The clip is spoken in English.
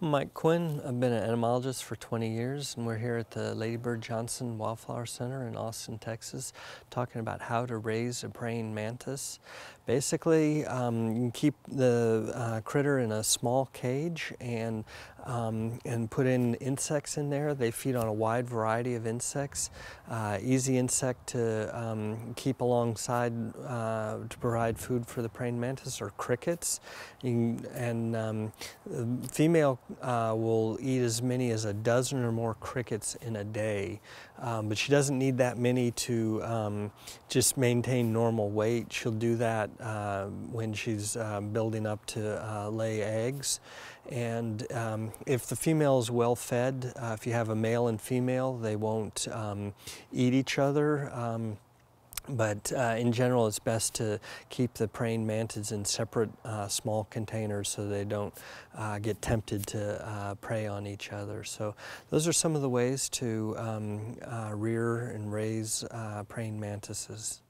Mike Quinn. I've been an entomologist for 20 years, and we're here at the Lady Bird Johnson Wildflower Center in Austin, Texas, talking about how to raise a praying mantis. Basically, um, you can keep the uh, critter in a small cage and um, and put in insects in there. They feed on a wide variety of insects. Uh, easy insect to um, keep alongside uh, to provide food for the praying mantis are crickets. Can, and um, female uh, will eat as many as a dozen or more crickets in a day, um, but she doesn't need that many to um, just maintain normal weight. She'll do that uh, when she's uh, building up to uh, lay eggs. And um, if the female is well fed, uh, if you have a male and female, they won't um, eat each other. But uh, in general, it's best to keep the praying mantids in separate uh, small containers so they don't uh, get tempted to uh, prey on each other. So those are some of the ways to um, uh, rear and raise uh, praying mantises.